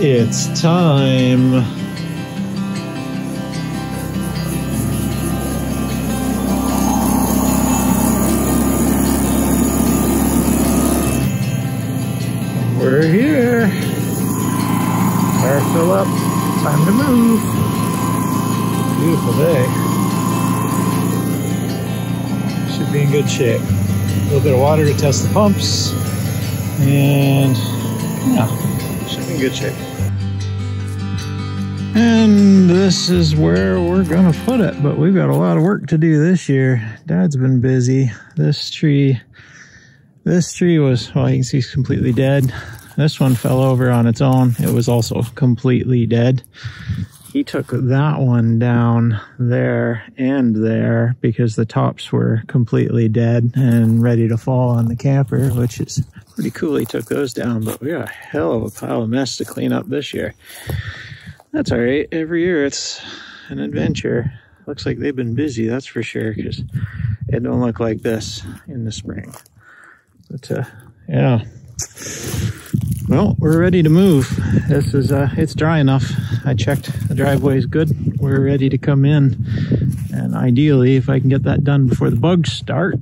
It's time. We're here. Car fill up. Time to move. Beautiful day. Should be in good shape. A little bit of water to test the pumps. And yeah, good shape. And this is where we're gonna put it, but we've got a lot of work to do this year. Dad's been busy. This tree, this tree was, well, you can see it's completely dead. This one fell over on its own. It was also completely dead. He took that one down there and there because the tops were completely dead and ready to fall on the camper, which is pretty cool. He took those down, but we got a hell of a pile of mess to clean up this year. That's all right. Every year it's an adventure. Looks like they've been busy, that's for sure, because it don't look like this in the spring. But uh, yeah. Well, we're ready to move. This is, uh, it's dry enough. I checked the driveway is good. We're ready to come in. And ideally, if I can get that done before the bugs start,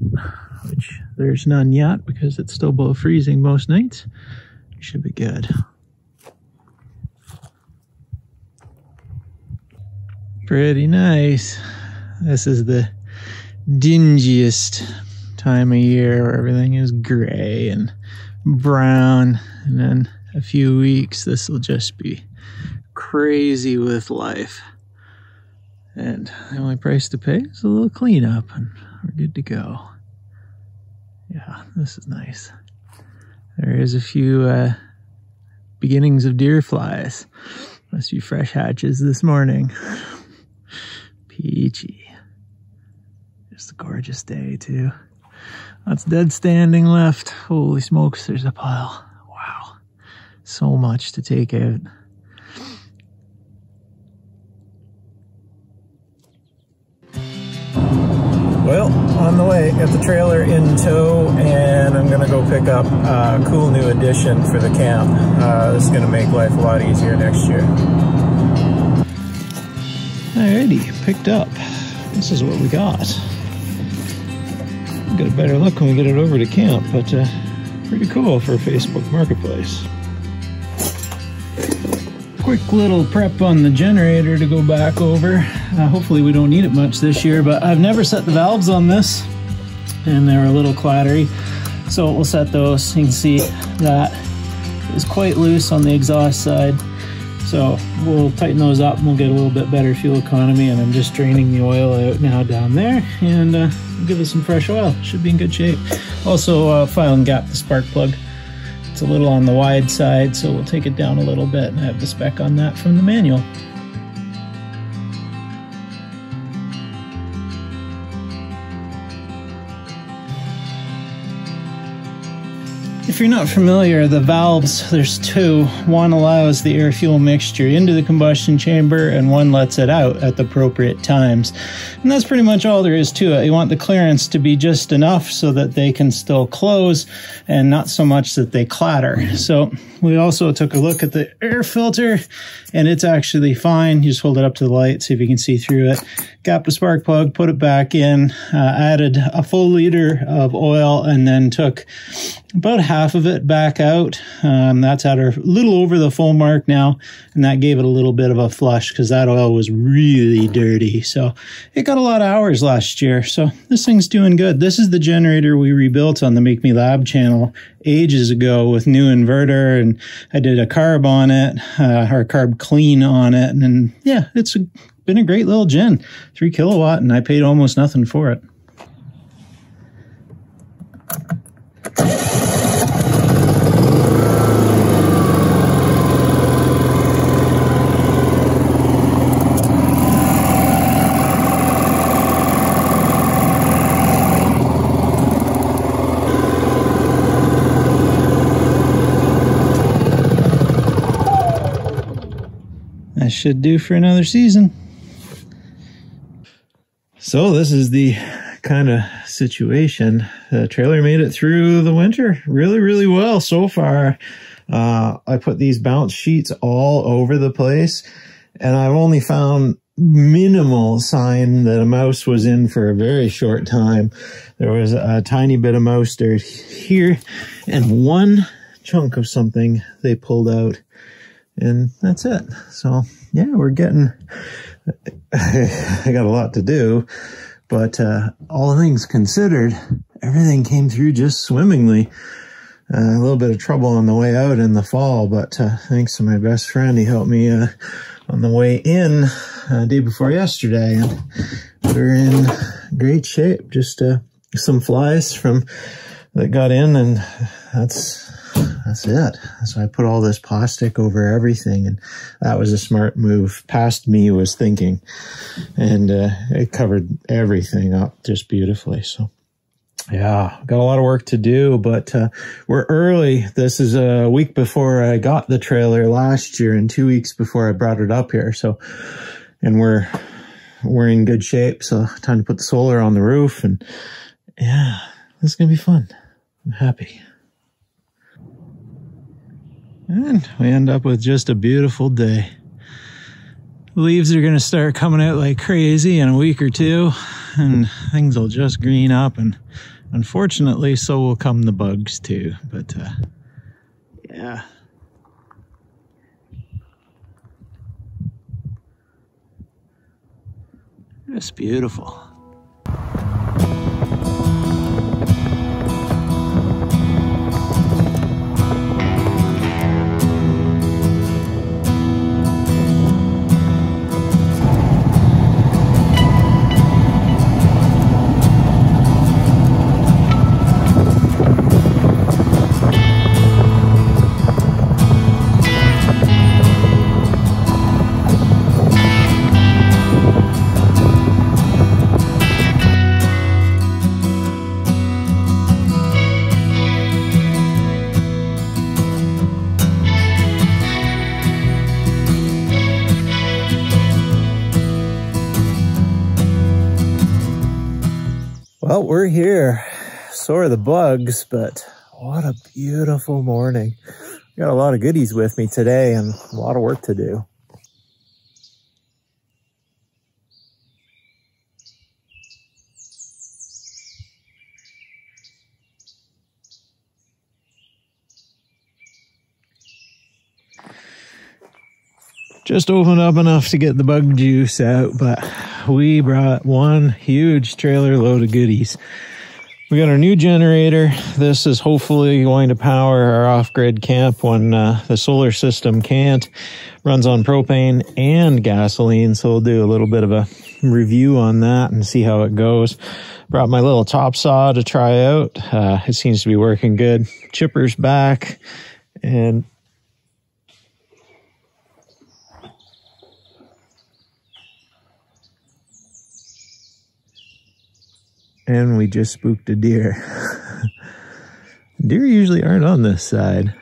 which there's none yet because it's still below freezing most nights, should be good. Pretty nice. This is the dingiest time of year where everything is gray and brown. And then a few weeks, this will just be crazy with life. And the only price to pay is a little cleanup, and we're good to go. Yeah, this is nice. There is a few uh, beginnings of deer flies. A few fresh hatches this morning. Peachy. Just a gorgeous day, too. That's dead standing left. Holy smokes, there's a pile. Wow. So much to take out. Well, on the way, got the trailer in tow, and I'm gonna go pick up a cool new addition for the camp. Uh, this is gonna make life a lot easier next year. Alrighty, picked up. This is what we got. Get a better look when we get it over to camp, but uh, pretty cool for Facebook Marketplace. Quick little prep on the generator to go back over. Uh, hopefully we don't need it much this year, but I've never set the valves on this, and they're a little clattery. So we'll set those. You can see that is quite loose on the exhaust side. So we'll tighten those up and we'll get a little bit better fuel economy. And I'm just draining the oil out now down there and uh, give it some fresh oil. Should be in good shape. Also, uh, file and gap the spark plug. It's a little on the wide side, so we'll take it down a little bit. And I have the spec on that from the manual. You're not familiar, the valves, there's two. One allows the air fuel mixture into the combustion chamber, and one lets it out at the appropriate times. And that's pretty much all there is to it. You want the clearance to be just enough so that they can still close and not so much that they clatter. So we also took a look at the air filter, and it's actually fine. You just hold it up to the light, see if you can see through it. Gap the spark plug, put it back in, uh, added a full liter of oil, and then took about half of it back out. Um, that's at a little over the full mark now, and that gave it a little bit of a flush because that oil was really dirty. So it got a lot of hours last year. So this thing's doing good. This is the generator we rebuilt on the Make Me Lab channel ages ago with new inverter, and I did a carb on it, uh, or carb clean on it, and, and yeah, it's a, been a great little gen, three kilowatt, and I paid almost nothing for it. Should do for another season. So this is the kind of situation. The trailer made it through the winter really, really well so far. Uh, I put these bounce sheets all over the place and I've only found minimal sign that a mouse was in for a very short time. There was a tiny bit of mouse dirt here and one chunk of something they pulled out and that's it. So yeah, we're getting, I got a lot to do, but, uh, all things considered, everything came through just swimmingly. Uh, a little bit of trouble on the way out in the fall, but, uh, thanks to my best friend, he helped me, uh, on the way in uh, day before yesterday and we're in great shape. Just, uh, some flies from that got in and that's that's it. So I put all this plastic over everything and that was a smart move. Past me was thinking and uh, it covered everything up just beautifully. So yeah, got a lot of work to do, but uh, we're early. This is a week before I got the trailer last year and two weeks before I brought it up here. So, and we're, we're in good shape. So time to put the solar on the roof and yeah, this is to be fun. I'm happy. And we end up with just a beautiful day. leaves are going to start coming out like crazy in a week or two, and things will just green up. And unfortunately, so will come the bugs too. But uh, yeah. It's beautiful. Here. So are the bugs, but what a beautiful morning. Got a lot of goodies with me today and a lot of work to do. Just opened up enough to get the bug juice out, but we brought one huge trailer load of goodies. We got our new generator. This is hopefully going to power our off-grid camp when uh, the solar system can't. Runs on propane and gasoline, so we'll do a little bit of a review on that and see how it goes. Brought my little top saw to try out. Uh, it seems to be working good. Chipper's back and and we just spooked a deer. deer usually aren't on this side.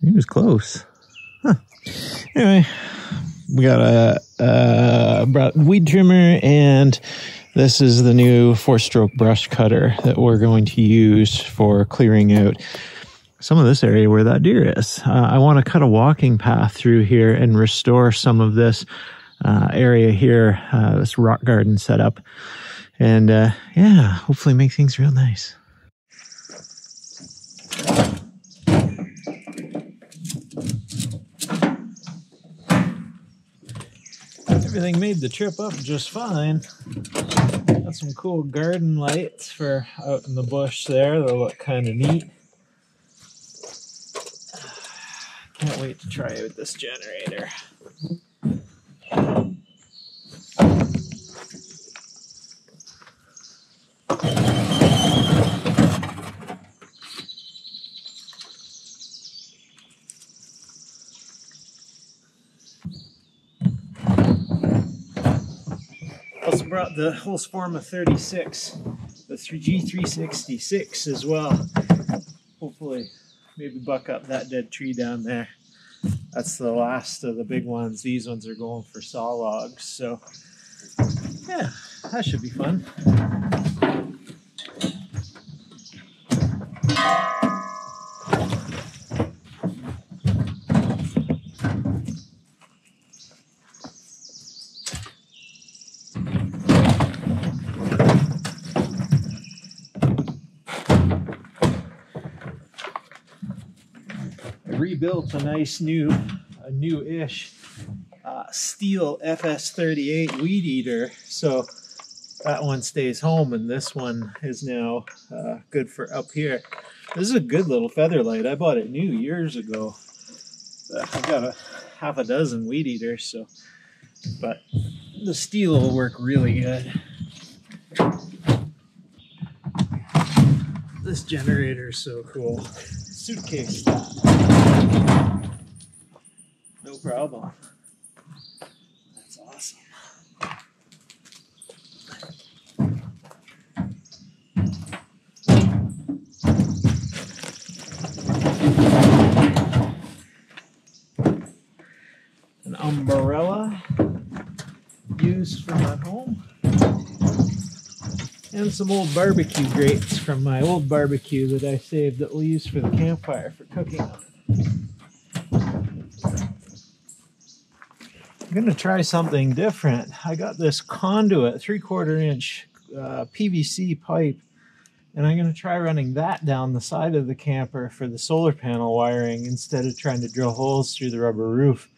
He was close. Huh. Anyway, we got a, a weed trimmer and this is the new four stroke brush cutter that we're going to use for clearing out some of this area where that deer is. Uh, I want to cut a walking path through here and restore some of this uh, area here, uh, this rock garden setup and uh, yeah, hopefully make things real nice. Everything made the trip up just fine. Got some cool garden lights for out in the bush there. They'll look kind of neat. Can't wait to try out this generator. Also brought the Husqvarna 36, the 3G366 as well. Hopefully, maybe buck up that dead tree down there. That's the last of the big ones. These ones are going for saw logs. So, yeah, that should be fun. Rebuilt a nice new, a new-ish uh, Stihl FS38 weed eater. So that one stays home, and this one is now uh, good for up here. This is a good little feather light. I bought it new years ago. Uh, I've got a half a dozen weed eaters, so but the Stihl will work really good. This generator is so cool. Suitcase No problem. That's awesome. An umbrella used for my home. And some old barbecue grates from my old barbecue that I saved that we'll use for the campfire for cooking. I'm gonna try something different. I got this conduit, three quarter inch uh, PVC pipe, and I'm gonna try running that down the side of the camper for the solar panel wiring instead of trying to drill holes through the rubber roof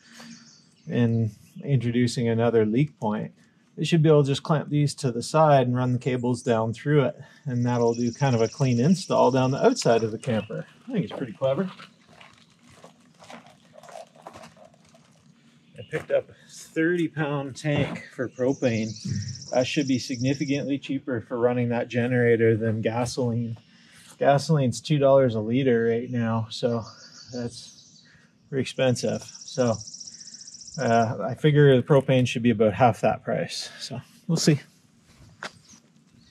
and introducing another leak point. They should be able to just clamp these to the side and run the cables down through it, and that'll do kind of a clean install down the outside of the camper. I think it's pretty clever. I picked up a 30 pound tank for propane. That should be significantly cheaper for running that generator than gasoline. Gasoline's $2 a liter right now, so that's pretty expensive. So uh, I figure the propane should be about half that price. So we'll see.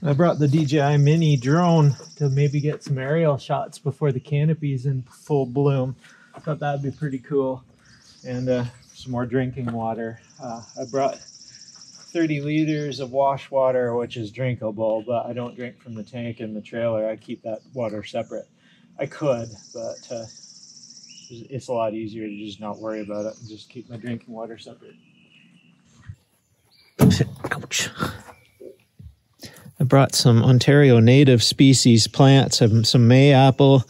I brought the DJI Mini drone to maybe get some aerial shots before the canopy's in full bloom. Thought that'd be pretty cool. And uh, some more drinking water. Uh, I brought 30 liters of wash water, which is drinkable, but I don't drink from the tank in the trailer. I keep that water separate. I could, but uh, it's a lot easier to just not worry about it and just keep my drinking water separate. Ouch. I brought some Ontario native species plants, some, some mayapple,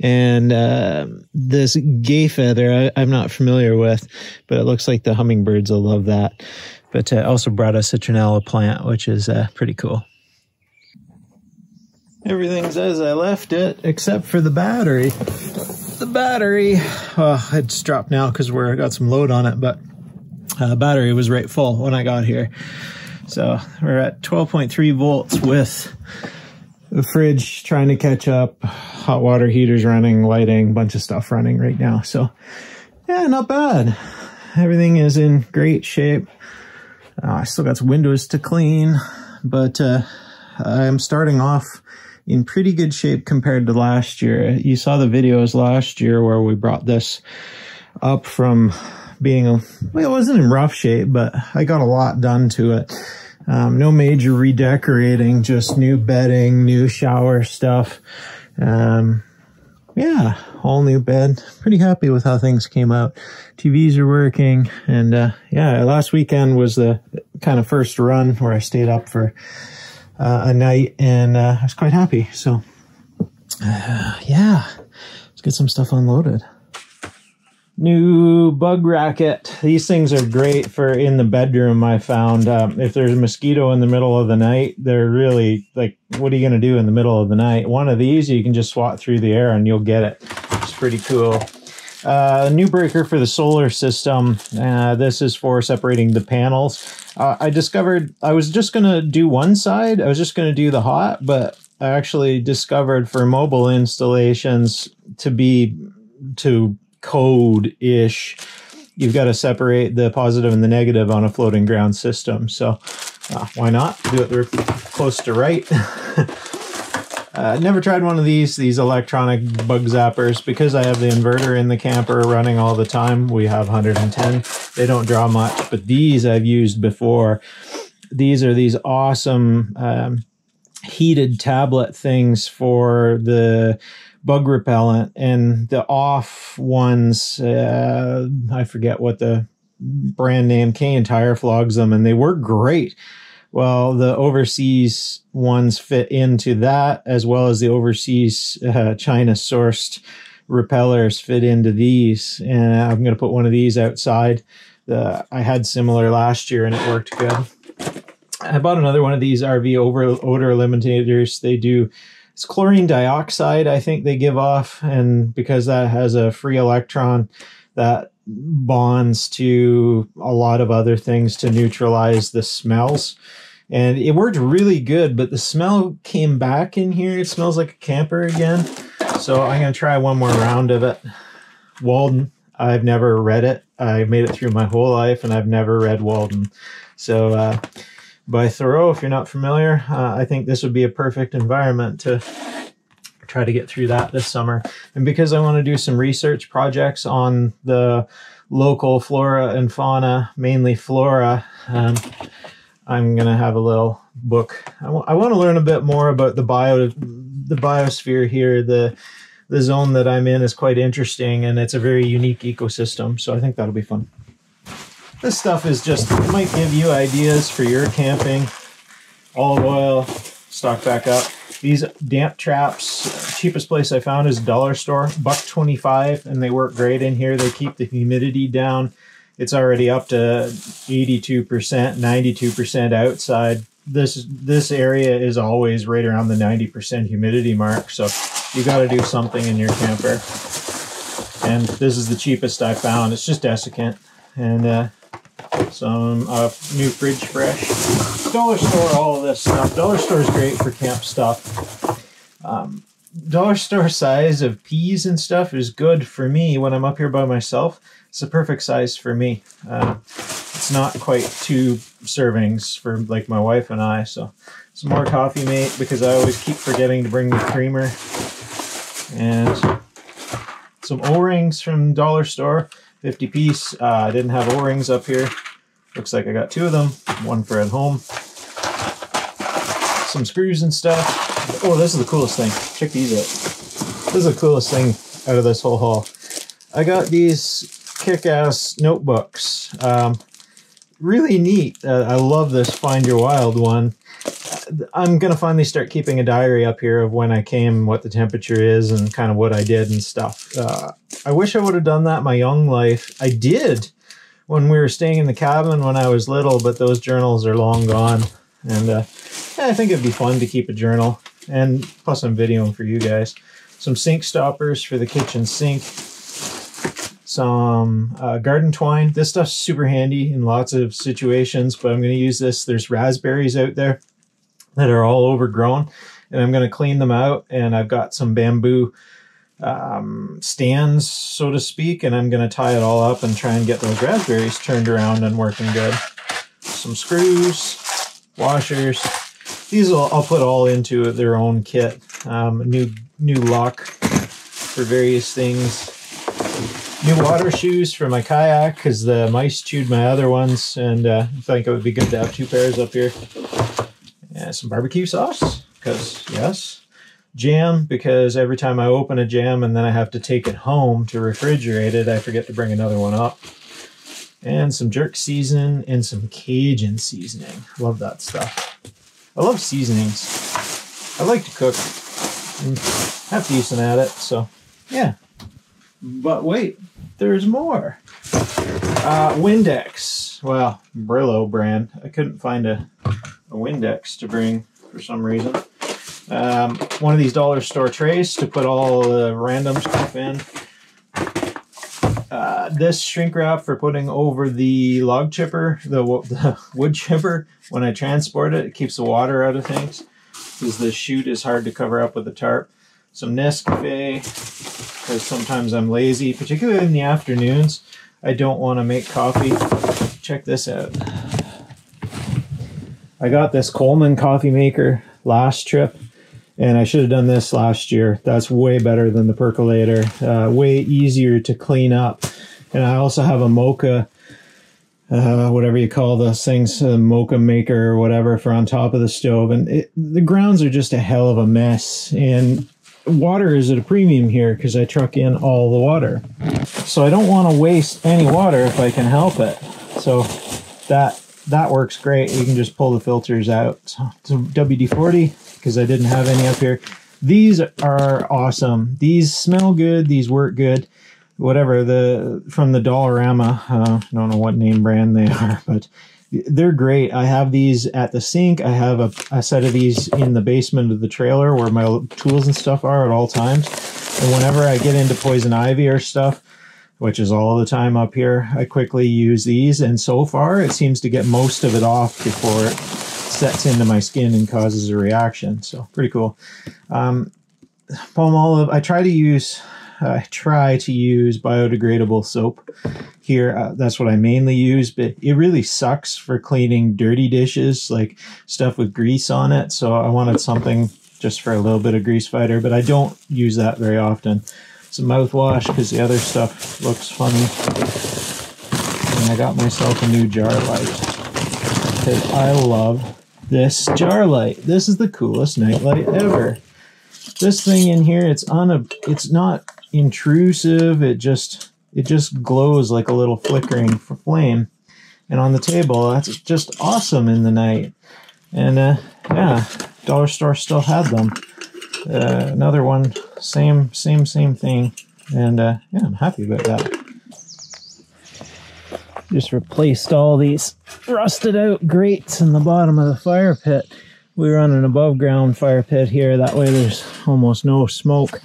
and uh, this gay feather I, am not familiar with, but it looks like the hummingbirds will love that. But I uh, also brought a citronella plant, which is uh, pretty cool. Everything's as I left it, except for the battery the battery. Oh, it's dropped now because we're got some load on it, but uh, battery was right full when I got here. So we're at 12.3 volts with the fridge trying to catch up, hot water heaters running, lighting, bunch of stuff running right now. So yeah, not bad. Everything is in great shape. Uh, I still got some windows to clean, but uh, I'm starting off in pretty good shape compared to last year. You saw the videos last year where we brought this up from being a, well, it wasn't in rough shape, but I got a lot done to it. Um, no major redecorating, just new bedding, new shower stuff. Um, yeah, all new bed. Pretty happy with how things came out. TVs are working. And, uh, yeah, last weekend was the kind of first run where I stayed up for a night, and uh, I was quite happy. So, uh, yeah, let's get some stuff unloaded. New bug racket. These things are great for in the bedroom. I found um, if there's a mosquito in the middle of the night, they're really like, what are you going to do in the middle of the night? One of these, you can just swat through the air and you'll get it. It's pretty cool. Uh, new breaker for the solar system. Uh, this is for separating the panels. Uh, I discovered I was just going to do one side. I was just going to do the hot, but I actually discovered for mobile installations to be to code ish, you've got to separate the positive and the negative on a floating ground system. So uh, why not do it close to right? Uh, never tried one of these, these electronic bug zappers. Because I have the inverter in the camper running all the time, we have 110. They don't draw much, but these I've used before. These are these awesome um, heated tablet things for the bug repellent and the off ones, uh, I forget what the brand name, K Tire flogs them and they work great. Well, the overseas ones fit into that as well as the overseas uh, China sourced repellers fit into these, and I'm going to put one of these outside. The I had similar last year, and it worked good. I bought another one of these RV over, odor eliminators. They do it's chlorine dioxide. I think they give off, and because that has a free electron, that bonds to a lot of other things to neutralize the smells. And it worked really good, but the smell came back in here. It smells like a camper again. So I'm going to try one more round of it. Walden, I've never read it. I made it through my whole life and I've never read Walden. So uh, by Thoreau, if you're not familiar, uh, I think this would be a perfect environment to try to get through that this summer. And because I want to do some research projects on the local flora and fauna, mainly flora, um, I'm going to have a little book. I, I want to learn a bit more about the bio, the biosphere here. The the zone that I'm in is quite interesting, and it's a very unique ecosystem. So I think that'll be fun. This stuff is just might give you ideas for your camping. Olive oil, stock back up. These damp traps, cheapest place I found is dollar store, buck 25, and they work great in here. They keep the humidity down. It's already up to 82%, 92% outside. This this area is always right around the 90% humidity mark, so you got to do something in your camper. And this is the cheapest I found. It's just desiccant, and uh, some uh, new fridge fresh. Dollar store, all of this stuff. Dollar store is great for camp stuff. Um, dollar store size of peas and stuff is good for me when I'm up here by myself. It's the perfect size for me. Uh, it's not quite two servings for like my wife and I. So some more coffee mate because I always keep forgetting to bring the creamer. And some O-rings from dollar store, 50 piece. Uh, I didn't have O-rings up here. Looks like I got two of them, one for at home. Some screws and stuff. Oh, this is the coolest thing. Check these out. This is the coolest thing out of this whole haul. I got these kick-ass notebooks. Um, really neat. Uh, I love this Find Your Wild one. I'm going to finally start keeping a diary up here of when I came, what the temperature is, and kind of what I did and stuff. Uh, I wish I would have done that my young life. I did when we were staying in the cabin when I was little, but those journals are long gone. And uh, I think it'd be fun to keep a journal. And plus, I'm videoing for you guys. Some sink stoppers for the kitchen sink. Some uh, garden twine. This stuff's super handy in lots of situations, but I'm going to use this. There's raspberries out there that are all overgrown, and I'm going to clean them out. And I've got some bamboo um, stands, so to speak, and I'm going to tie it all up and try and get those raspberries turned around and working good. Some screws, washers. These will, I'll put all into their own kit. Um, new new lock for various things. New water shoes for my kayak because the mice chewed my other ones, and uh, I think it would be good to have two pairs up here. And some barbecue sauce because yes, jam because every time I open a jam and then I have to take it home to refrigerate it, I forget to bring another one up. And some jerk seasoning and some Cajun seasoning. Love that stuff. I love seasonings. I like to cook. I'm half decent at it, so yeah. But wait, there's more. Uh, Windex. Well, Brillo brand. I couldn't find a, a Windex to bring for some reason. Um, one of these dollar store trays to put all the random stuff in. Uh, this shrink wrap for putting over the log chipper, the, the wood chipper, when I transport it. It keeps the water out of things because the chute is hard to cover up with the tarp. Some Nescafe because sometimes I'm lazy, particularly in the afternoons. I don't want to make coffee. Check this out. I got this Coleman coffee maker last trip and I should have done this last year. That's way better than the percolator, uh, way easier to clean up. And I also have a moka, uh, whatever you call those things, a moka maker or whatever for on top of the stove. And it, the grounds are just a hell of a mess. And water is at a premium here because I truck in all the water. So I don't want to waste any water if I can help it. So that that works great. You can just pull the filters out. So, so WD-40 because I didn't have any up here. These are awesome. These smell good. These work good. Whatever the from the Dollarama. Uh, I don't know what name brand they are, but they're great. I have these at the sink. I have a, a set of these in the basement of the trailer where my tools and stuff are at all times. And whenever I get into poison ivy or stuff, which is all the time up here, I quickly use these. And so far, it seems to get most of it off before it sets into my skin and causes a reaction. So pretty cool. Um, Palmolive, I try to use I try to use biodegradable soap here. Uh, that's what I mainly use, but it really sucks for cleaning dirty dishes, like stuff with grease on it. So I wanted something just for a little bit of grease fighter, but I don't use that very often. Some mouthwash because the other stuff looks funny. And I got myself a new jar light because I love this jar light. This is the coolest nightlight ever. This thing in here, it's on a, it's not intrusive. It just it just glows like a little flickering flame. And on the table, that's just awesome in the night. And uh, yeah, dollar store still had them. Uh, another one, same same same thing. And uh, yeah, I'm happy about that. Just replaced all these rusted out grates in the bottom of the fire pit we run an above ground fire pit here. That way there's almost no smoke.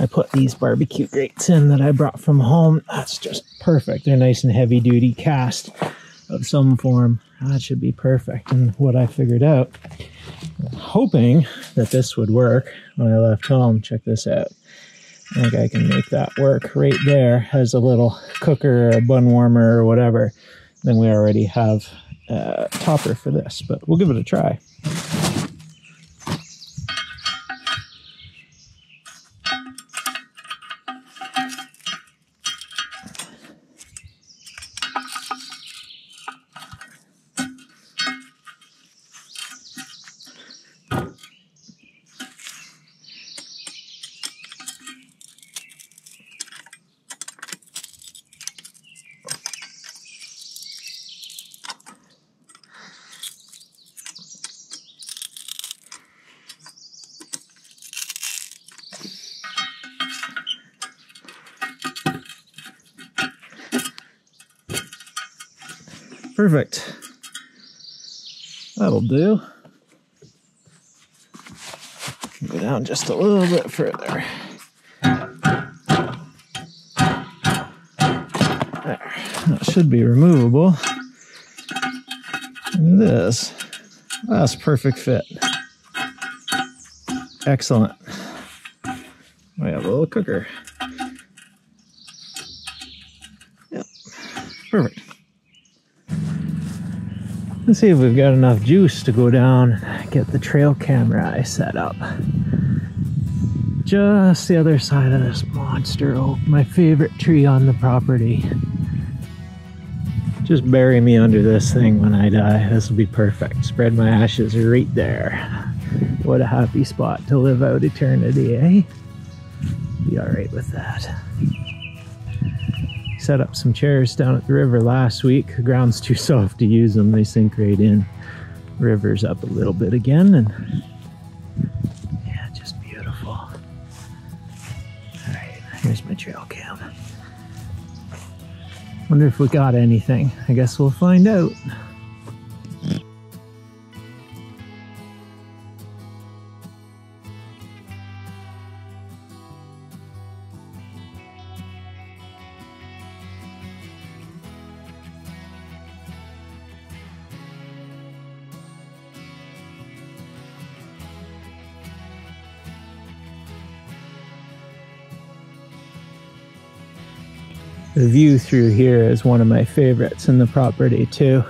I put these barbecue grates in that I brought from home. That's just perfect. They're nice and heavy duty cast of some form. That should be perfect. And what I figured out, hoping that this would work when I left home. Check this out. I think I can make that work right there as a little cooker or a bun warmer or whatever. Then we already have a topper for this, but we'll give it a try. Perfect. That'll do. Go down just a little bit further. There. That should be removable. This, that's perfect fit. Excellent. We have a little cooker. Yep, perfect. Let's see if we've got enough juice to go down and get the trail camera I set up. Just the other side of this monster oak, my favorite tree on the property. Just bury me under this thing when I die. This will be perfect. Spread my ashes right there. What a happy spot to live out eternity, eh? Be alright with that set up some chairs down at the river last week. The ground's too soft to use them. They sink right in. River's up a little bit again and yeah, just beautiful. All right, here's my trail cam. Wonder if we got anything. I guess we'll find out. The view through here is one of my favorites in the property too.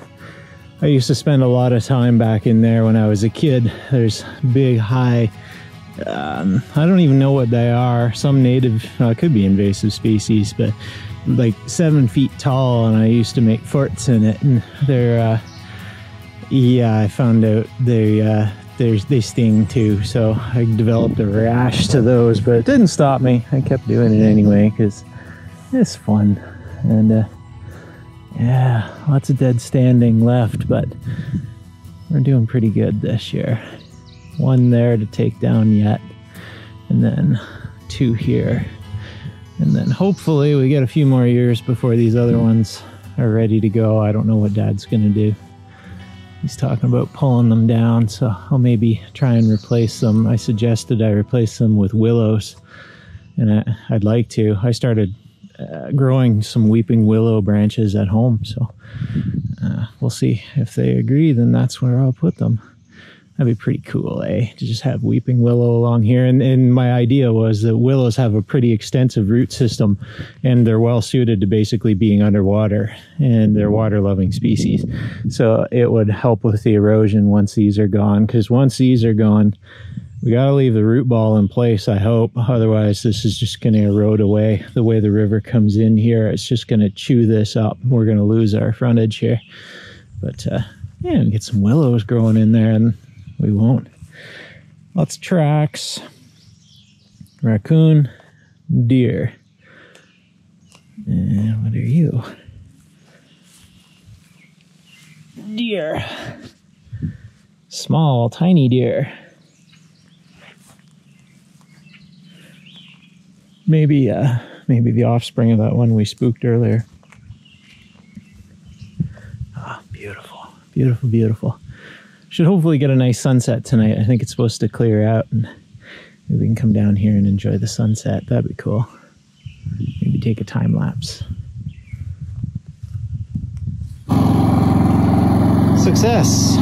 I used to spend a lot of time back in there when I was a kid. There's big, high, um, I don't even know what they are. Some native, could be invasive species, but like seven feet tall, and I used to make forts in it. And they're, uh, yeah, I found out they uh, there's they sting too, so I developed a rash to those, but it didn't stop me. I kept doing it anyway because it's fun. And uh, yeah, lots of dead standing left, but we're doing pretty good this year. One there to take down yet. and then two here. And then hopefully we get a few more years before these other ones are ready to go. I don't know what dad's going to do. He's talking about pulling them down, so I'll maybe try and replace them. I suggested I replace them with willows, and I, would like to. I started uh, growing some weeping willow branches at home, so uh, we'll see if they agree. Then that's where I'll put them. That'd be pretty cool, eh? To just have weeping willow along here. And, and my idea was that willows have a pretty extensive root system and they're well suited to basically being underwater and they're water loving species. So it would help with the erosion once these are gone. Because once these are gone, we got to leave the root ball in place, I hope. Otherwise, this is just going to erode away the way the river comes in here. It's just going to chew this up. We're going to lose our frontage here. But, uh, yeah, get some willows growing in there and we won't. Lots of tracks. Raccoon, deer. And what are you? Deer. Small, tiny deer. Maybe, uh, maybe the offspring of that one we spooked earlier. Ah, beautiful, beautiful, beautiful. Should hopefully get a nice sunset tonight. I think it's supposed to clear out and we can come down here and enjoy the sunset. That'd be cool. Maybe take a time lapse. Success!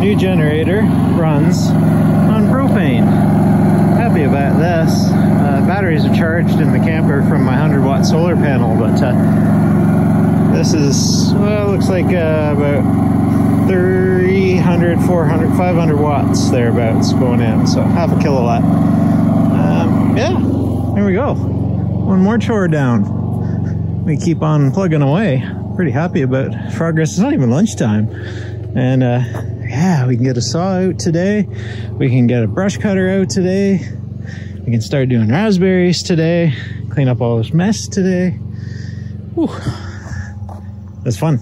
New generator runs on propane. Happy about this. Uh, batteries are charged in the camper from my 100 watt solar panel, but uh, this is, well, looks like uh, about 300, 400, 500 watts thereabouts going in, so half a kilowatt. Um, yeah, there we go. One more chore down. We keep on plugging away. Pretty happy about progress. It's not even lunchtime. And uh, yeah, we can get a saw out today. We can get a brush cutter out today. We can start doing raspberries today. Clean up all this mess today. Whew. That's fun.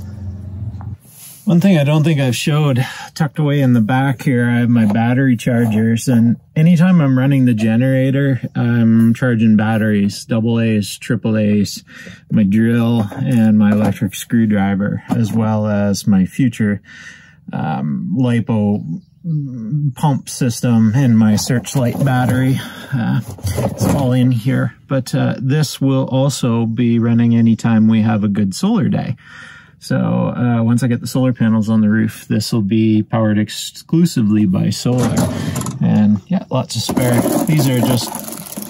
One thing I don't think I've showed tucked away in the back here, I have my battery chargers and anytime I'm running the generator, I'm charging batteries, double A's, triple A's, my drill and my electric screwdriver, as well as my future um, LiPo pump system and my searchlight battery. Uh, it's all in here, but uh, this will also be running anytime we have a good solar day. So uh, once I get the solar panels on the roof, this will be powered exclusively by solar. And yeah, lots of spare. These are just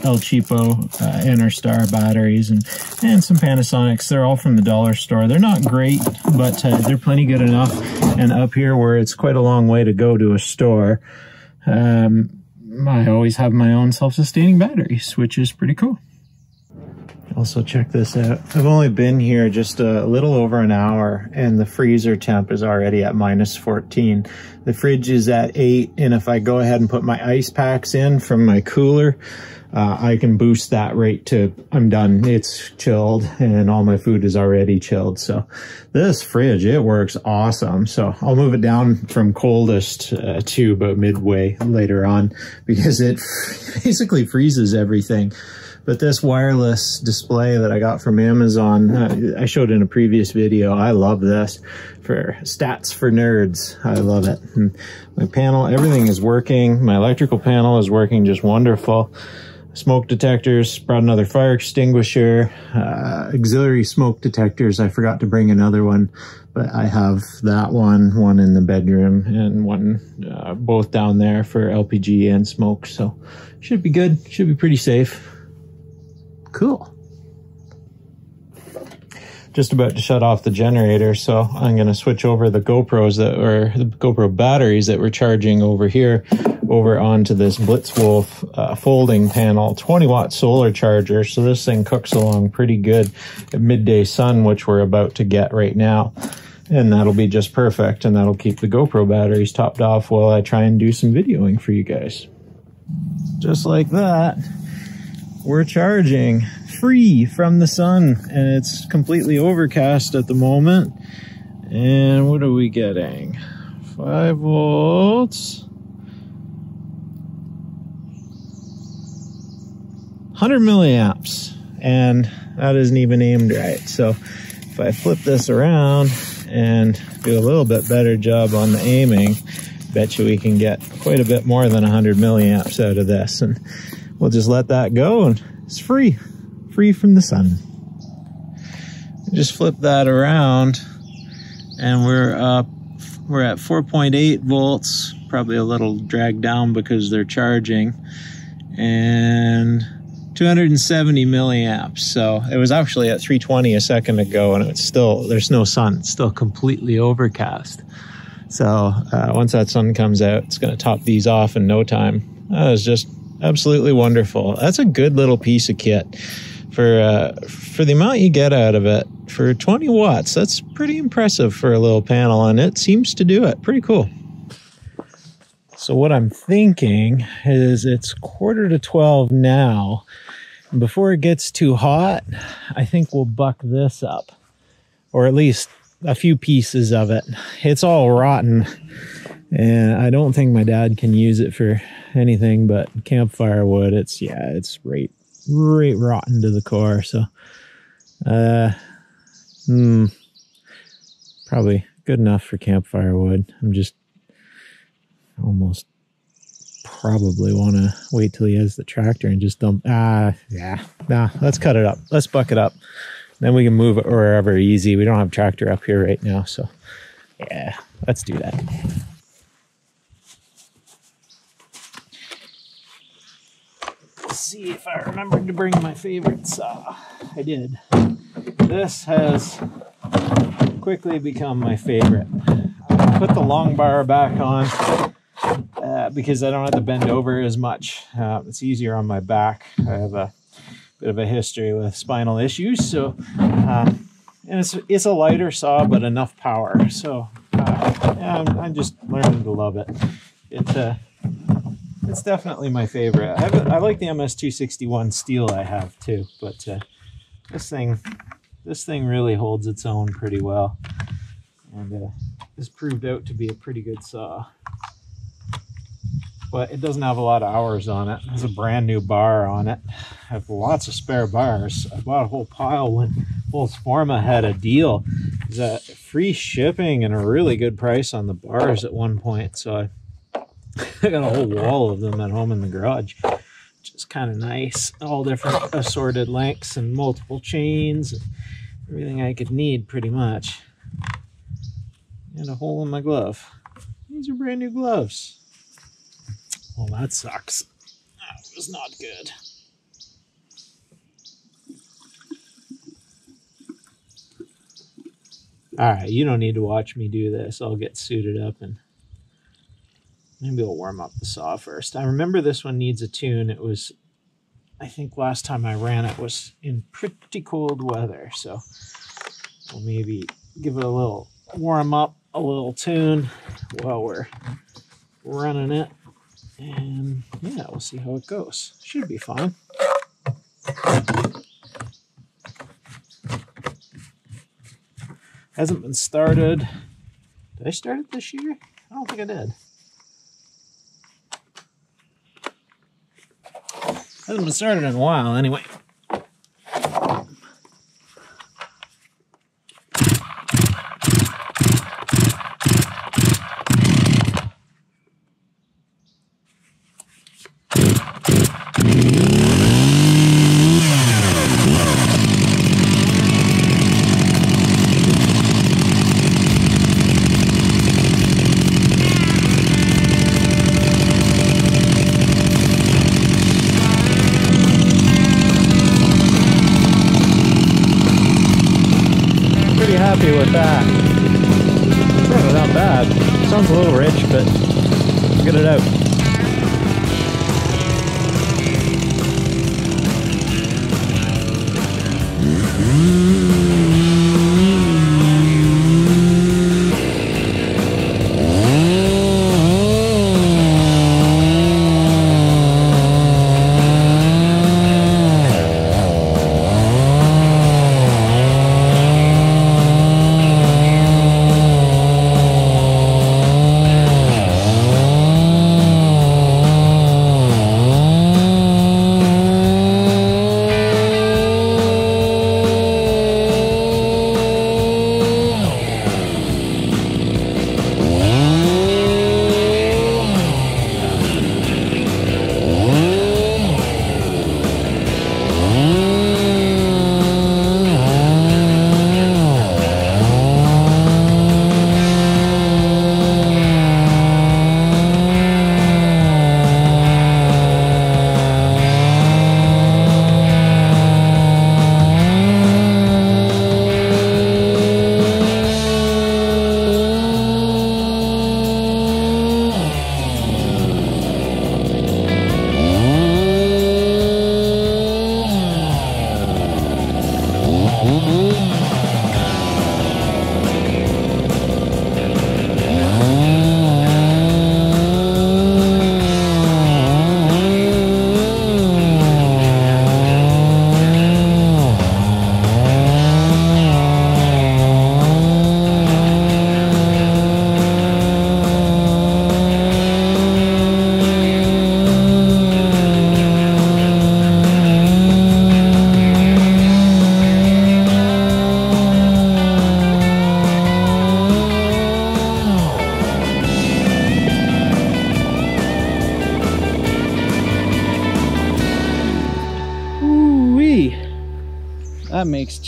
El Cheapo uh, Enerstar batteries and, and some Panasonics. They're all from the dollar store. They're not great, but uh, they're plenty good enough. And up here where it's quite a long way to go to a store, um, I always have my own self-sustaining batteries, which is pretty cool. Also check this out. I've only been here just a little over an hour and the freezer temp is already at minus 14. The fridge is at 8 and if I go ahead and put my ice packs in from my cooler, uh, I can boost that rate to I'm done. It's chilled and all my food is already chilled. So this fridge, it works awesome. So I'll move it down from coldest uh, to about midway later on because it basically freezes everything. But this wireless display that I got from Amazon, uh, I showed in a previous video. I love this for stats for nerds. I love it. And my panel, everything is working. My electrical panel is working just wonderful. Smoke detectors, brought another fire extinguisher, uh, auxiliary smoke detectors. I forgot to bring another one, but I have that one, one in the bedroom and one, uh, both down there for LPG and smoke. So should be good. Should be pretty safe. Cool. Just about to shut off the generator, so I'm going to switch over the GoPros that were the GoPro batteries that we're charging over here over onto this Blitzwolf uh, folding panel, 20 watt solar charger. So this thing cooks along pretty good at midday sun, which we're about to get right now. And that'll be just perfect. And that'll keep the GoPro batteries topped off while I try and do some videoing for you guys. Just like that we're charging free from the sun and it's completely overcast at the moment. And what are we getting? Five volts. 100 milliamps, and that isn't even aimed right. So if I flip this around and do a little bit better job on the aiming, bet you we can get quite a bit more than 100 milliamps out of this. And we'll just let that go and it's free, free from the sun. Just flip that around and we're up, we're at 4.8 volts, probably a little dragged down because they're charging and 270 milliamps. So it was actually at 320 a second ago, and it's still there's no sun. It's still completely overcast. So uh, once that sun comes out, it's going to top these off in no time. That is just absolutely wonderful. That's a good little piece of kit for uh, for the amount you get out of it. For 20 watts, that's pretty impressive for a little panel, and it seems to do it. Pretty cool. So what I'm thinking is it's quarter to 12 now. Before it gets too hot, I think we'll buck this up. Or at least a few pieces of it. It's all rotten. And I don't think my dad can use it for anything but campfire wood. It's yeah, it's right right rotten to the core. So uh hmm probably good enough for campfire wood. I'm just almost probably want to wait till he has the tractor and just dump. Ah, yeah. Nah, let's cut it up. Let's buck it up. Then we can move it wherever easy. We don't have tractor up here right now. So, yeah, let's do that. Let's see if I remembered to bring my favorite saw. I did. This has quickly become my favorite. put the long bar back on uh, because I don't have to bend over as much. Uh, it's easier on my back. I have a bit of a history with spinal issues, so uh, and it's it's a lighter saw but enough power. So uh, yeah, I'm, I'm, just learning to love it. It uh, it's definitely my favorite. I, like the MS261 Stihl I have too, but this thing this thing really holds its own pretty well and uh, has proved out to be a pretty good saw but it doesn't have a lot of hours on it. There's a brand new bar on it. I have lots of spare bars. I bought a whole pile when Forma had a deal. It free shipping and a really good price on the bars at one point. So I, I got a whole wall of them at home in the garage, which is kind of nice. All different assorted lengths and multiple chains. And everything I could need pretty much. And a hole in my glove. These are brand new gloves. Well, that sucks. That was not good. Alright, you don't need to watch me do this. I'll get suited up and maybe we'll warm up the saw first. I remember this one needs a tune. It was, I think last time I ran it was in pretty cold weather. So we'll maybe give it a little warm up, a little tune while we're running it. And yeah, we'll see how it goes. Should be fine. Hasn't been started. Did I start it this year? I don't think I did. Hasn't been started in a while anyway.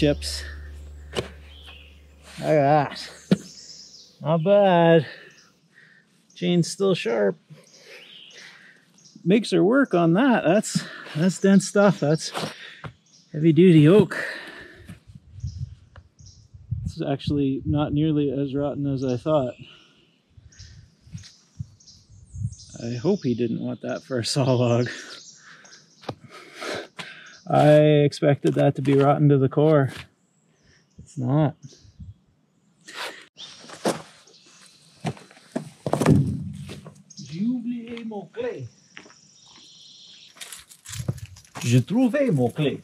Chips. At that. Not bad. Chain's still sharp. Makes her work on that. That's that's dense stuff. That's heavy duty oak. It's actually not nearly as rotten as I thought. I hope he didn't want that for a saw log. I expected that to be rotten to the core. It's not. Mon clé. Mon clé.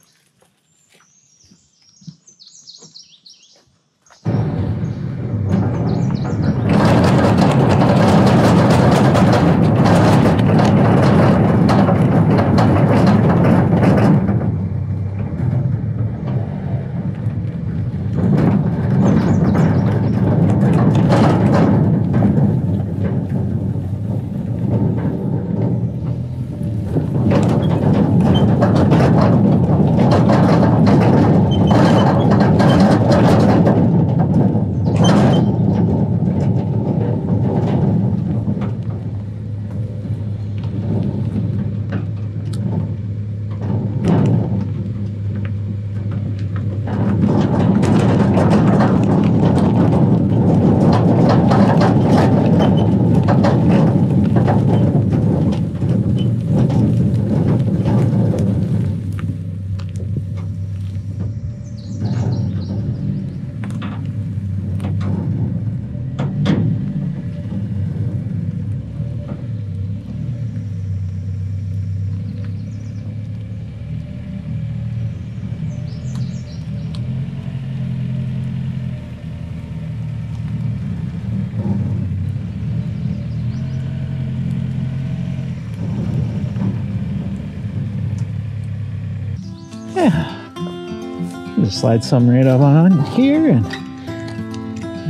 Slide some right up on here and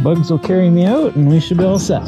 bugs will carry me out and we should be all set.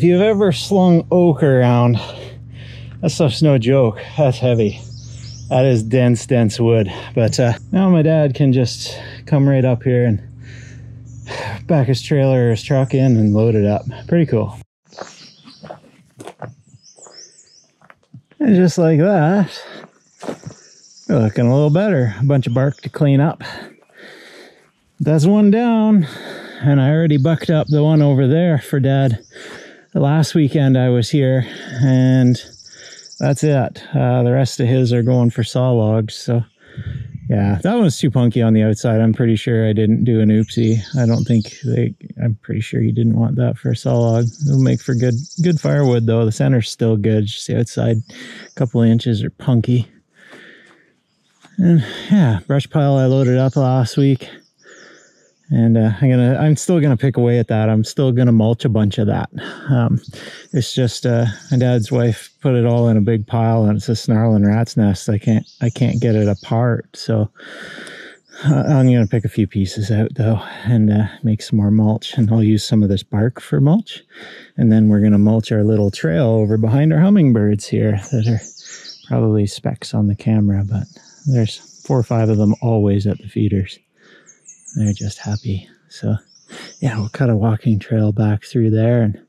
If you've ever slung oak around, that stuff's no joke. That's heavy. That is dense, dense wood. But uh, now my dad can just come right up here and back his trailer or his truck in and load it up. Pretty cool. And just like that, looking a little better. A bunch of bark to clean up. That's one down. And I already bucked up the one over there for dad last weekend I was here and that's it. Uh, the rest of his are going for saw logs. So yeah, that was too punky on the outside. I'm pretty sure I didn't do an oopsie. I don't think they, I'm pretty sure he didn't want that for a saw log. It'll make for good, good firewood though. The center's still good. Just the outside a couple inches are punky. And yeah, brush pile I loaded up last week and uh, I'm gonna I'm still gonna pick away at that. I'm still gonna mulch a bunch of that. Um, it's just uh, my dad's wife put it all in a big pile, and it's a snarling rat's nest. I can't I can't get it apart, so uh, I'm gonna pick a few pieces out though and uh, make some more mulch. And I'll use some of this bark for mulch, and then we're gonna mulch our little trail over behind our hummingbirds here that are probably specks on the camera, but there's four or five of them always at the feeders they're just happy. So, yeah, we'll cut a walking trail back through there and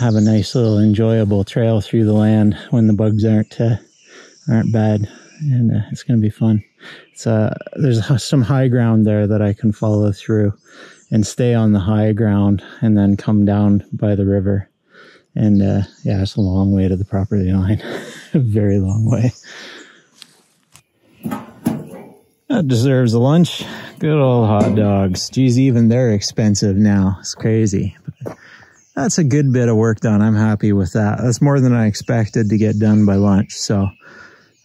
have a nice little enjoyable trail through the land when the bugs aren't uh, aren't bad, and uh, it's going to be fun. It's uh, there's some high ground there that I can follow through and stay on the high ground and then come down by the river. And uh, yeah, it's a long way to the property line, a very long way. That deserves a lunch. Good old hot dogs. Geez, even they're expensive now. It's crazy. But that's a good bit of work done. I'm happy with that. That's more than I expected to get done by lunch. So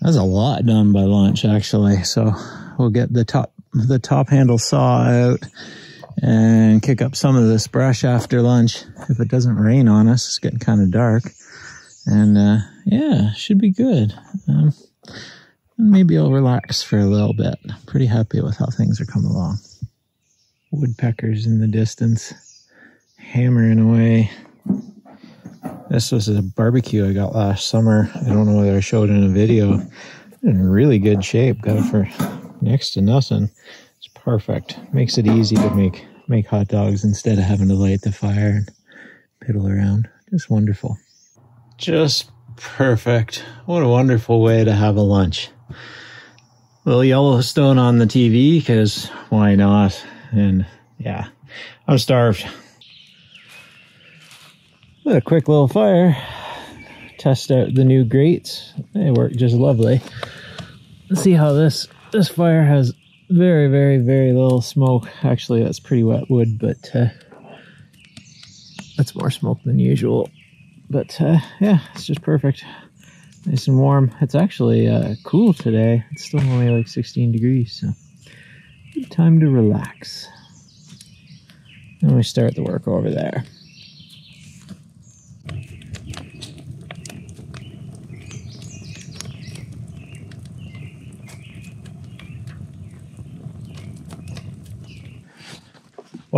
that's a lot done by lunch, actually. So we'll get the top the top handle saw out and kick up some of this brush after lunch if it doesn't rain on us. It's getting kind of dark. And uh, yeah, should be good. Um, maybe I'll relax for a little bit. pretty happy with how things are coming along. Woodpeckers in the distance, hammering away. This was a barbecue I got last summer. I don't know whether I showed in a video. In really good shape. Got it for next to nothing. It's perfect. Makes it easy to make make hot dogs instead of having to light the fire and piddle around. Just wonderful. Just perfect. What a wonderful way to have a lunch. Little Yellowstone on the TV because why not? And yeah, I'm starved. A quick little fire. Test out the new grates. They work just lovely. Let's see how this this fire has very, very, very little smoke. Actually, that's pretty wet wood, but uh, that's more smoke than usual. But uh, yeah, it's just perfect. Nice and warm. It's actually uh, cool today. It's still only like 16 degrees, so good time to relax. And we start the work over there.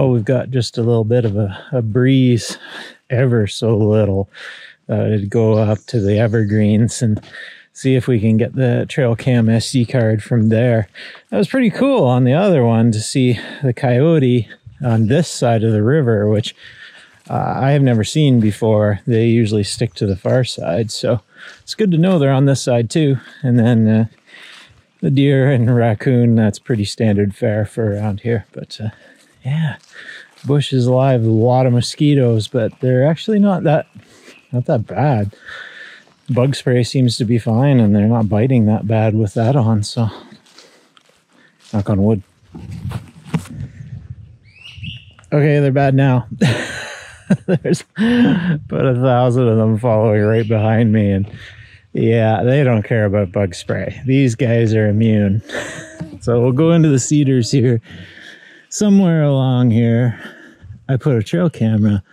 well, we've got just a little bit of a, a breeze, ever so little, uh, to go up to the evergreens and see if we can get the trail cam SD card from there. That was pretty cool on the other one to see the coyote on this side of the river, which uh, I have never seen before. They usually stick to the far side, so it's good to know they're on this side too. And then uh, the deer and raccoon, that's pretty standard fare for around here, but uh, yeah, bush is alive. A lot of mosquitoes, but they're actually not that not that bad. Bug spray seems to be fine, and they're not biting that bad with that on. So, knock on wood. Okay, they're bad now. There's about a thousand of them following right behind me, and yeah, they don't care about bug spray. These guys are immune. so we'll go into the cedars here somewhere along here, I put a trail camera.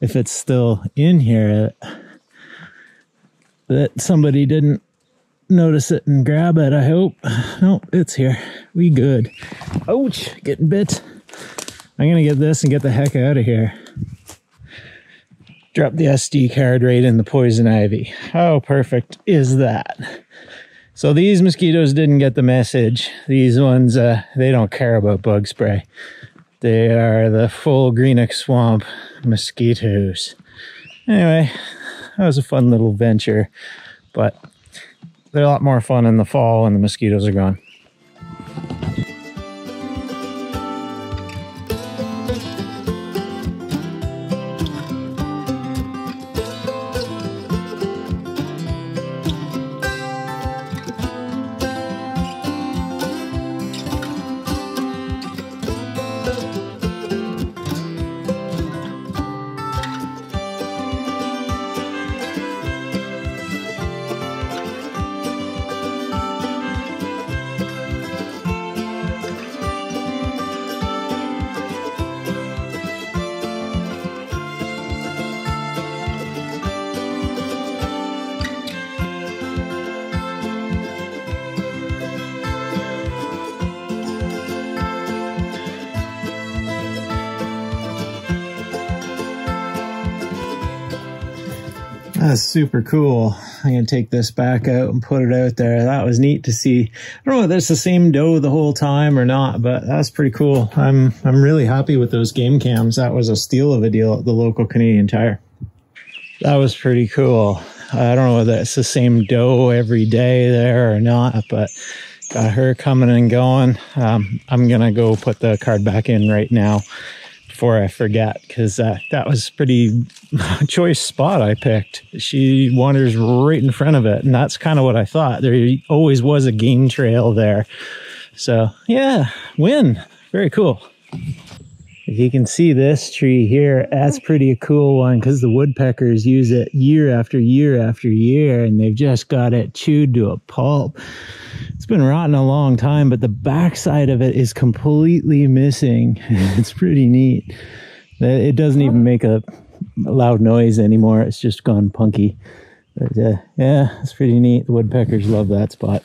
If it's still in here, that somebody didn't notice it and grab it. I hope. No, it's here. We good. Ouch, getting bit. I'm gonna get this and get the heck out of here. Drop the SD card right in the poison ivy. How perfect is that? So these mosquitoes didn't get the message. These ones, uh, they don't care about bug spray. They are the full Greenock Swamp mosquitoes. Anyway, that was a fun little venture, but they're a lot more fun in the fall when the mosquitoes are gone. Super cool. I'm going to take this back out and put it out there. That was neat to see. I don't know if that's the same doe the whole time or not, but that's pretty cool. I'm, I'm really happy with those game cams. That was a steal of a deal at the local Canadian Tire. That was pretty cool. I don't know whether it's the same doe every day there or not, but got her coming and going. Um, I'm going to go put the card back in right now before I forget, because uh, that was pretty choice spot I picked. She wanders right in front of it, and that's kind of what I thought. There always was a game trail there. So yeah, win. Very cool. If you can see this tree here, that's pretty a cool one because the woodpeckers use it year after year after year and they've just got it chewed to a pulp. It's been rotten a long time, but the backside of it is completely missing. it's pretty neat. It doesn't even make a loud noise anymore. It's just gone punky. But uh, yeah, it's pretty neat. The woodpeckers love that spot.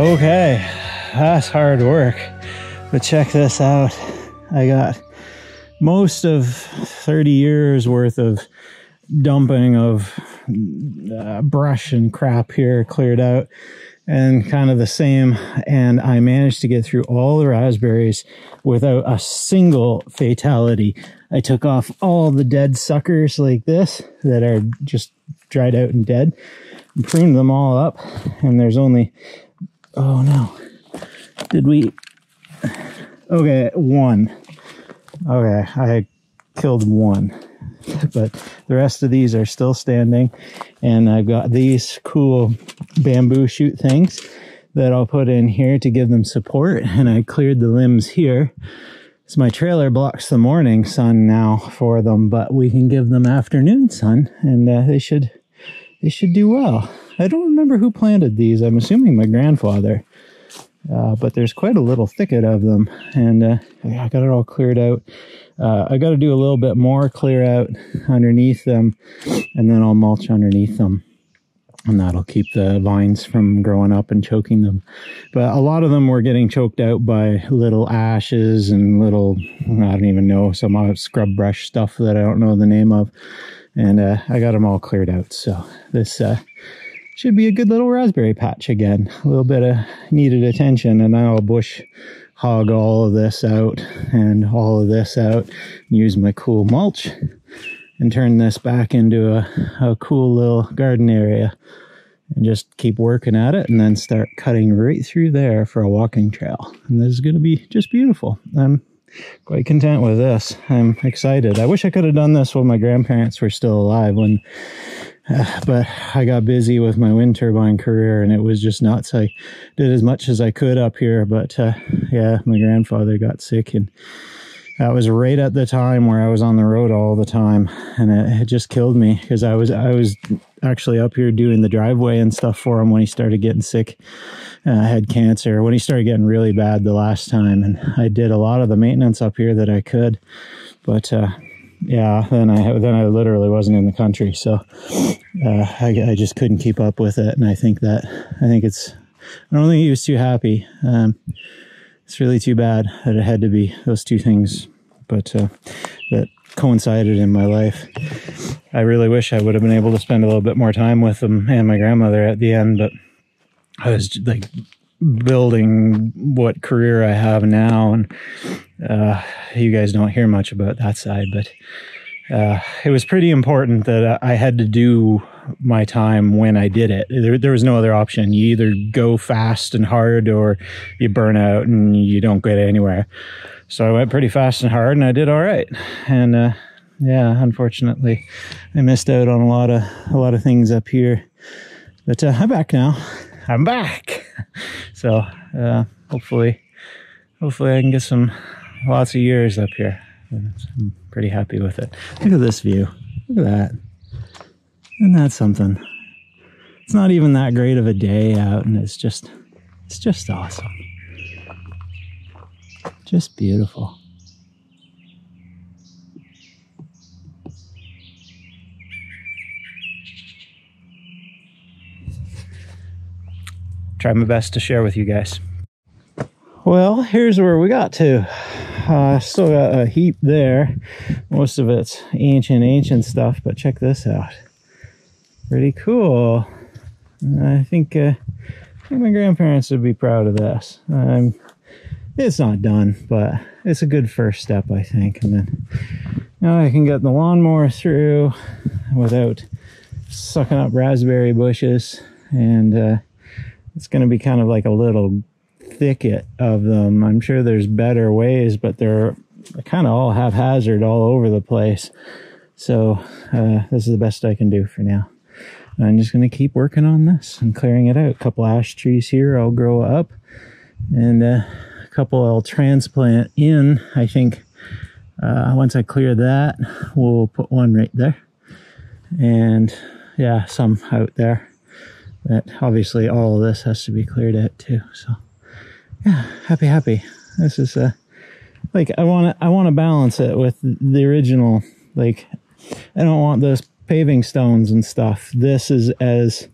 Okay, that's hard work. But check this out. I got most of 30 years worth of dumping of uh, brush and crap here cleared out and kind of the same. And I managed to get through all the raspberries without a single fatality. I took off all the dead suckers like this that are just dried out and dead and pruned them all up. And there's only Oh no. Did we? Okay, one. Okay, I killed one. But the rest of these are still standing. And I've got these cool bamboo shoot things that I'll put in here to give them support. And I cleared the limbs here. So my trailer blocks the morning sun now for them, but we can give them afternoon sun and uh, they should they should do well. I don't remember who planted these. I'm assuming my grandfather. Uh, but there's quite a little thicket of them, and uh, I got it all cleared out. Uh, I got to do a little bit more clear out underneath them, and then I'll mulch underneath them, and that'll keep the vines from growing up and choking them. But a lot of them were getting choked out by little ashes and little I don't even know some scrub brush stuff that I don't know the name of, and uh, I got them all cleared out. So this uh, should be a good little raspberry patch again. A little bit of needed attention, and I'll bush hog all of this out and all of this out, use my cool mulch, and turn this back into a, a cool little garden area. And just keep working at it, and then start cutting right through there for a walking trail. And this is going to be just beautiful. I'm quite content with this. I'm excited. I wish I could have done this when my grandparents were still alive when but I got busy with my wind turbine career and it was just nuts. I did as much as I could up here, but uh, yeah, my grandfather got sick and that was right at the time where I was on the road all the time and it, it just killed me because I was I was actually up here doing the driveway and stuff for him when he started getting sick. Uh, I had cancer when he started getting really bad the last time and I did a lot of the maintenance up here that I could. But uh, yeah, then I then I literally wasn't in the country, so uh, I, I just couldn't keep up with it. And I think that I think it's I don't think he was too happy. Um, it's really too bad that it had to be those two things, but uh, that coincided in my life. I really wish I would have been able to spend a little bit more time with them and my grandmother at the end, but I was like building what career I have now, and uh, you guys don't hear much about that side, but uh, it was pretty important that I had to do my time when I did it. There, there was no other option. You either go fast and hard, or you burn out and you don't get anywhere. So I went pretty fast and hard, and I did all right. And uh, yeah, unfortunately, I missed out on a lot of a lot of things up here. But uh, I'm back now. I'm back. So uh, hopefully, hopefully I can get some lots of years up here. I'm pretty happy with it. Look at this view. Look at that. Isn't that something? It's not even that great of a day out, and it's just, it's just awesome. Just beautiful. Try my best to share with you guys. Well, here's where we got to. Uh, still got a heap there. Most of it's ancient, ancient stuff, but check this out. Pretty cool. I think, uh, I think my grandparents would be proud of this. Um, it's not done, but it's a good first step, I think. And then now I can get the lawnmower through without sucking up raspberry bushes. And uh, it's going to be kind of like a little thicket of them. I'm sure there's better ways, but they're kind of all haphazard all over the place. So uh, this is the best I can do for now. I'm just going to keep working on this and clearing it out. A couple ash trees here I'll grow up, and uh, a couple I'll transplant in. I think uh, once I clear that, we'll put one right there, and yeah, some out there. But obviously, all of this has to be cleared out too. So yeah, happy, happy. This is uh, like I want to I want to balance it with the original. Like I don't want those paving stones and stuff. This is as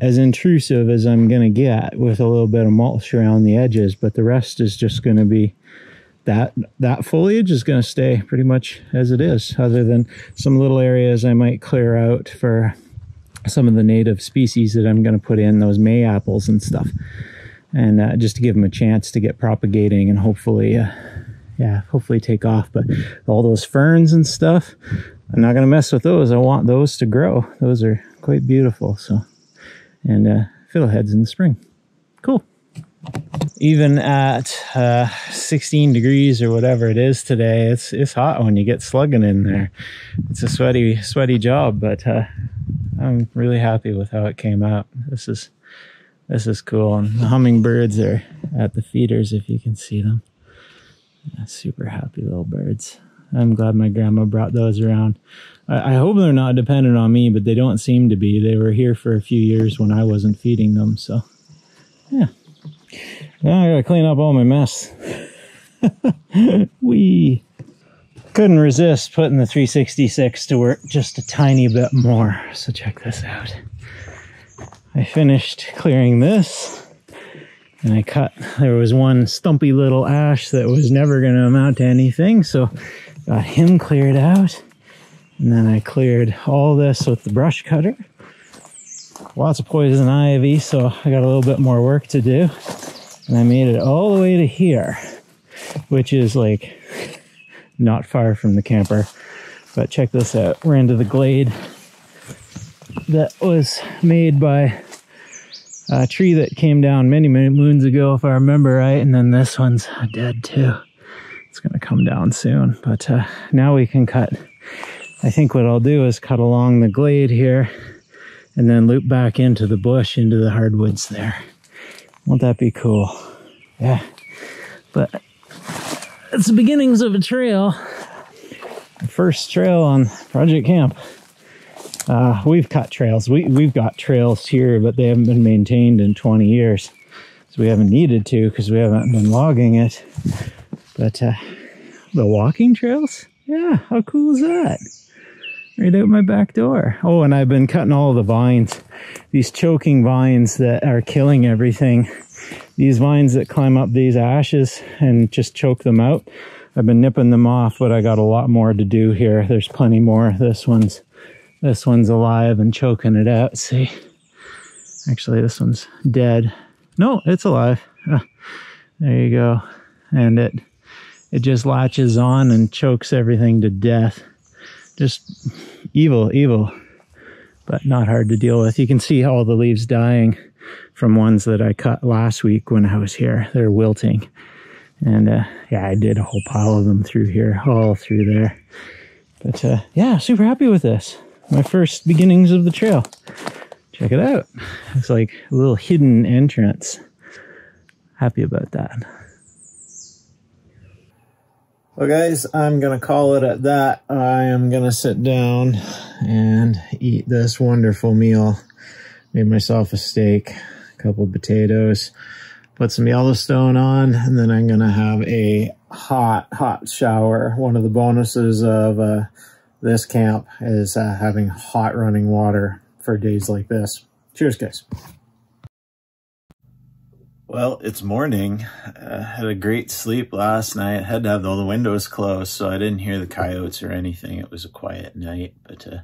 as intrusive as I'm gonna get with a little bit of mulch around the edges, but the rest is just gonna be that that foliage is gonna stay pretty much as it is, other than some little areas I might clear out for some of the native species that I'm gonna put in, those May apples and stuff and uh, just to give them a chance to get propagating and hopefully, uh, yeah, hopefully take off. But all those ferns and stuff, I'm not going to mess with those. I want those to grow. Those are quite beautiful. So, and uh, fiddleheads in the spring. Cool. Even at uh, 16 degrees or whatever it is today, it's it's hot when you get slugging in there. It's a sweaty sweaty job, but uh, I'm really happy with how it came out. This is this is cool. And the hummingbirds are at the feeders if you can see them. Yeah, super happy little birds. I'm glad my grandma brought those around. I, I, hope they're not dependent on me, but they don't seem to be. They were here for a few years when I wasn't feeding them. So, yeah. Now I gotta clean up all my mess. we couldn't resist putting the 366 to work just a tiny bit more. So check this out. I finished clearing this and I cut, there was one stumpy little ash that was never going to amount to anything. So got him cleared out. And then I cleared all this with the brush cutter. Lots of poison ivy, so I got a little bit more work to do. And I made it all the way to here, which is like not far from the camper. But check this out. We're into the glade that was made by a tree that came down many, many moons ago, if I remember right. And then this one's dead too. It's going to come down soon. But uh, now we can cut. I think what I'll do is cut along the glade here and then loop back into the bush, into the hardwoods there. Won't that be cool? Yeah. But it's the beginnings of a trail. The first trail on Project Camp. Uh, we've cut trails. We, we've got trails here, but they haven't been maintained in 20 years. So we haven't needed to because we haven't been logging it. But uh, the walking trails? Yeah, how cool is that? Right out my back door. Oh, and I've been cutting all the vines. These choking vines that are killing everything these vines that climb up these ashes and just choke them out. I've been nipping them off, but I got a lot more to do here. There's plenty more. This one's this one's alive and choking it out. See, actually, this one's dead. No, it's alive. Ah, there you go. And it it just latches on and chokes everything to death. Just evil, evil, but not hard to deal with. You can see all the leaves dying from ones that I cut last week when I was here. They're wilting. And uh, yeah, I did a whole pile of them through here, all through there. But uh, yeah, super happy with this. My first beginnings of the trail. Check it out. It's like a little hidden entrance. Happy about that. Well, guys, I'm going to call it at that. I am going to sit down and eat this wonderful meal. Made myself a steak, a couple potatoes, put some Yellowstone on, and then I'm going to have a hot, hot shower. One of the bonuses of uh, this camp is uh, having hot running water for days like this. Cheers, guys. Well, it's morning. Uh, had a great sleep last night. Had to have all the windows closed, so I didn't hear the coyotes or anything. It was a quiet night, but uh,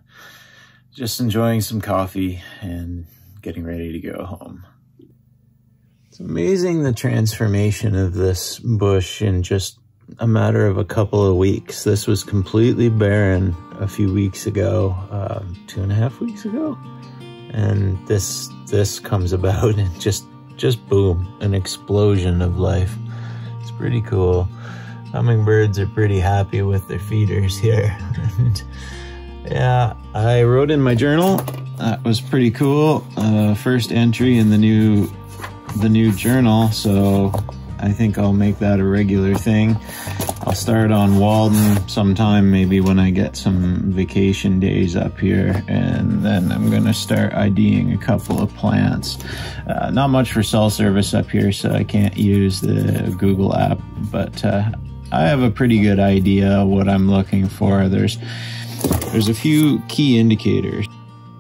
just enjoying some coffee and getting ready to go home. It's amazing the transformation of this bush in just a matter of a couple of weeks. This was completely barren a few weeks ago, um, two and a half weeks ago, and this this comes about and just just boom, an explosion of life. It's pretty cool. Hummingbirds are pretty happy with their feeders here. and yeah, I wrote in my journal. That was pretty cool. Uh, first entry in the new the new journal, so I think I'll make that a regular thing. I'll start on Walden sometime, maybe when I get some vacation days up here, and then I'm gonna start IDing a couple of plants. Uh, not much for cell service up here, so I can't use the Google app, but uh, I have a pretty good idea what I'm looking for. There's there's a few key indicators.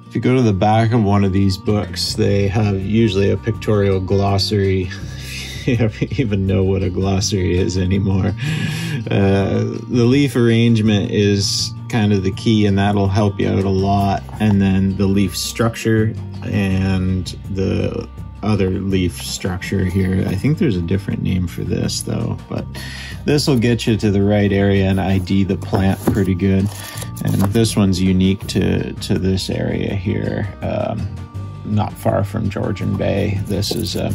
If you go to the back of one of these books, they have usually a pictorial glossary even know what a glossary is anymore. Uh, the leaf arrangement is kind of the key, and that'll help you out a lot. And then the leaf structure and the other leaf structure here. I think there's a different name for this though, but this will get you to the right area and ID the plant pretty good. And this one's unique to, to this area here. Um, not far from Georgian Bay. This is a,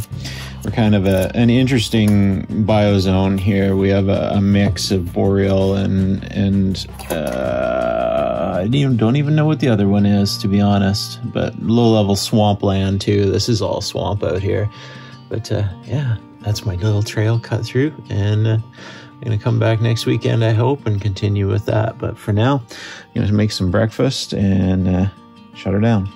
we're kind of a, an interesting biozone here. We have a, a mix of boreal and and uh, I don't even know what the other one is to be honest. But low level swampland too. This is all swamp out here. But uh, yeah, that's my little trail cut through, and uh, I'm gonna come back next weekend. I hope and continue with that. But for now, I'm gonna make some breakfast and uh, shut her down.